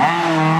Ah.